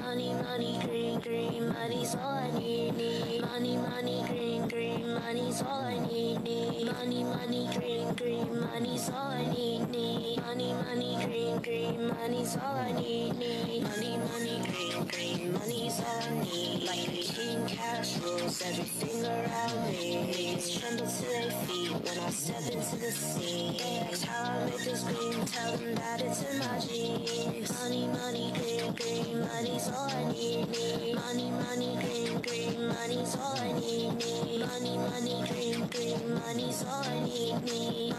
Money, money, green, green, money's all I need, need. Money, money, green, green, money's all I need, need. Money, money, green, green, money's all I need, need. Money, money, green, green, money's all I need, need. Money, money, green, green, money's all I need. Like a king, cash rules everything around me. Niggas tremble to their feet when I step into the scene. They ask how I make this green, tell them that it's in my Money, money, green, green, money's all I need, need. Money, money, green, green, money's all I need, need.